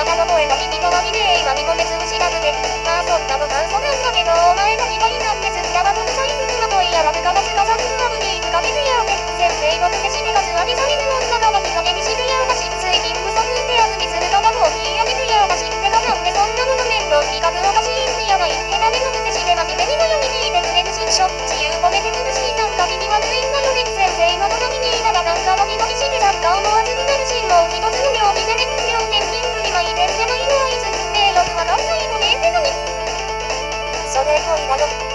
なたの声が耳代わりで今見込めず知らずでまあそんな無感想なんだけどお前の意いなんですやばぶさいんはの恋やらぶかまずかざくわぶに行かれるやね先生のつけしめかずわびされる女がわきがめにしるやおかしついに不足であずみする卵をもひやめるやおかしってかなんでそんなもの面倒かずおかしいんやない手だれのつけしめまきめによみにいてくれぬししょっちゅう褒めてくるしなんか気にはついんだよ Bueno.